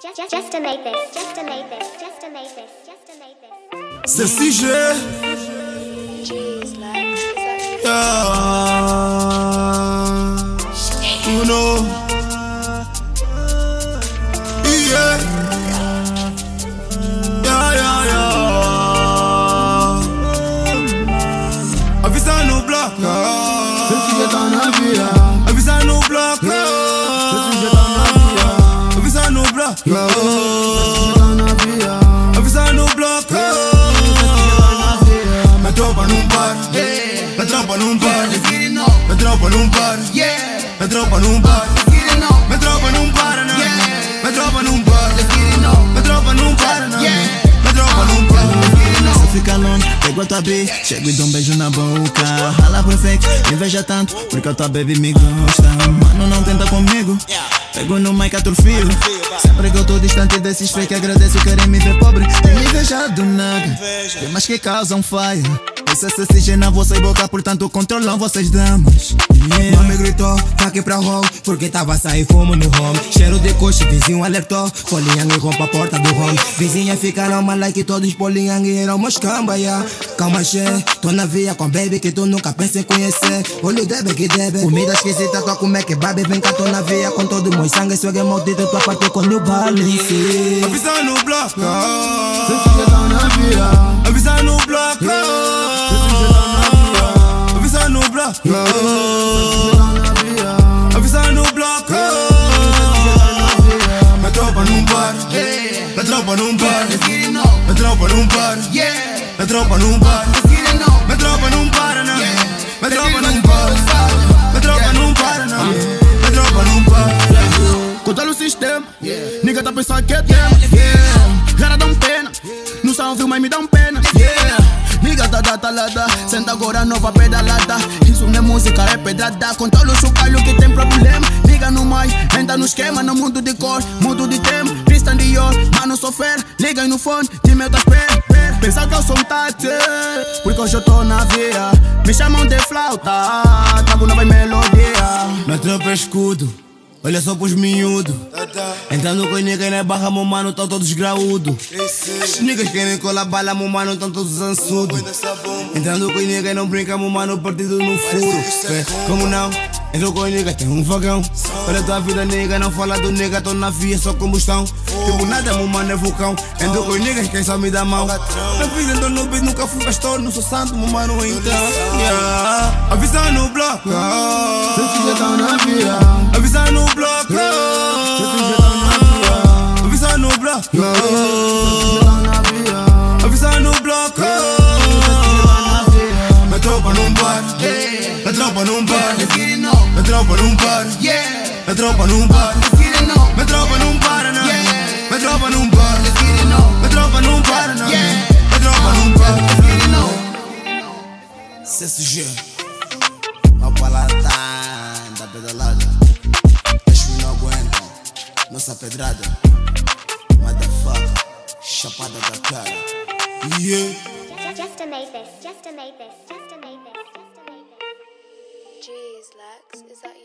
Just, just, just to make this, just to make this, just to make this, just to make this. CCG. Jeez, like, Yeah. Uno. Yeah. Yeah, yeah, yeah. Avisa no bloco. Avisa no bloco. Avisa no bloco. Avisa no bloco. La tropa non para. La tropa non para. La tropa non para. La tropa non para. La tropa non para. não. La tropa non para. La tropa non para. não. La tropa non para. Você fica longe, pego a tua B Chego e dou um beijo na boca Rala pro fake, inveja tanto Porque a tua baby me gosta Mano, não tenta comigo Pego no mic atrofio Sempre que eu tô distante desses fake Agradeço, querem me ver pobre. Tem inveja do nada Tem mais que causam fire Esse SSG na vossa boca Portanto controlam vocês damas Yeah. Mami gritou, aqui pra hall Porque tava a sair fumo no home. Cheiro de coxa, vizinho alertou Poliang e rompa a porta do home. Vizinha ficaram mal like todos poliang e eram moscamba, yeah. Calma, che, tô na via com baby que tu nunca pensa em conhecer. Olho debe que debe Comida esquisita, tô com que baby Vem cá, tô na via com todo meu sangue Swag é maldito, tua parte com New Balance. Avisa no bloco. Bloco. Avisa no bloco. La tropa non para. La tropa non para. La tropa non para. La tropa non para. La tropa para. não. La tropa non para. La tropa para. não. La tropa non para. Controla o sistema, nigga tá pensando que é. Yeah. Cara um pena, não salve, mas me um pena. Nigga tá da talada, senta agora nova pedalada. Não música, é pedrada. Controla o chocalho que tem problema. Liga no mais, entra no esquema, no mundo de cor, mundo de tema. Christian Dior, mano, sou fera. Liga no fone, time eu tô espera. Pensa que eu sou um táxi, porque hoje eu tô na via. Me chamam de flauta, trago nova melodia. Tropa é escudo Olha só pros miúdos Entrando com niggas na barra, meu mano, tão todos graúdo. Os niggas querem colar bala, meu mano, tão todos ansudo Entrando com niggas, não brinca, meu mano, partido no furo Fé, Como não? Entrou com niggas, tem um fogão. Olha tua vida, nigga, não fala do nigga, tô na via, só combustão Tipo nada, meu mano, é vulcão. Entrou com niggas, quem só me dá mão. Não fiz então no beat, nunca fui pastor, não sou santo, meu mano, então. Yeah. No bloco. Avisa no bloco. La tropa non para. La tropa non para. La tropa non para. La tropa non para. La tropa para. não. La tropa não. Tropa non para. CSG Uma palatã da pedalada que não aguentam Nossa pedrada Chapada da cara. Yeah. Just amazing, just amazing, just amazing, just amazing. Jeez, Lex, is that